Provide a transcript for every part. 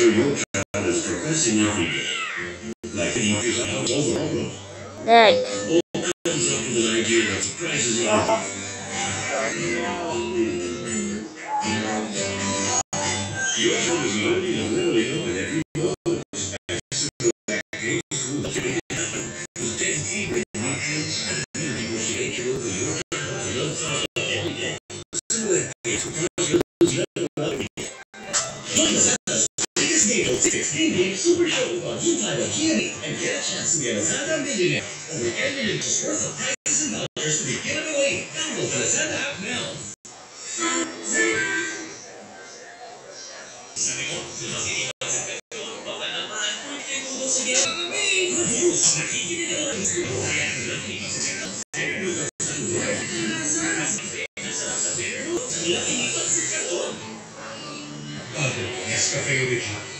sure your child is progressing every day. Like any of your house overall. Leg. All comes up with an idea that surprises. Your child is learning and learning 16 game super show on Yutai Kiani and get a chance to be a Santa millionaire. Over 10 million worth of prizes and vouchers to be given away. Download the Santa app now. Bakit? Nescafe Original.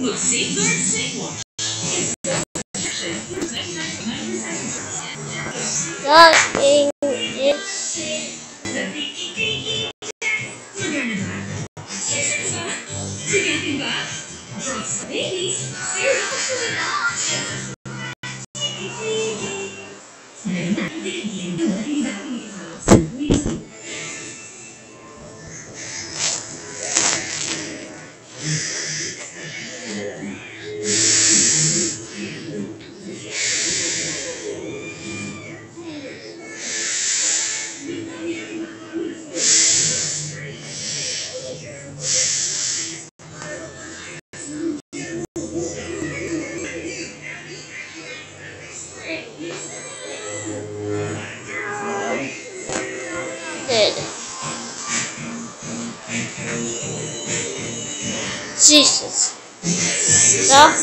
一五一。Good. Jesus. No?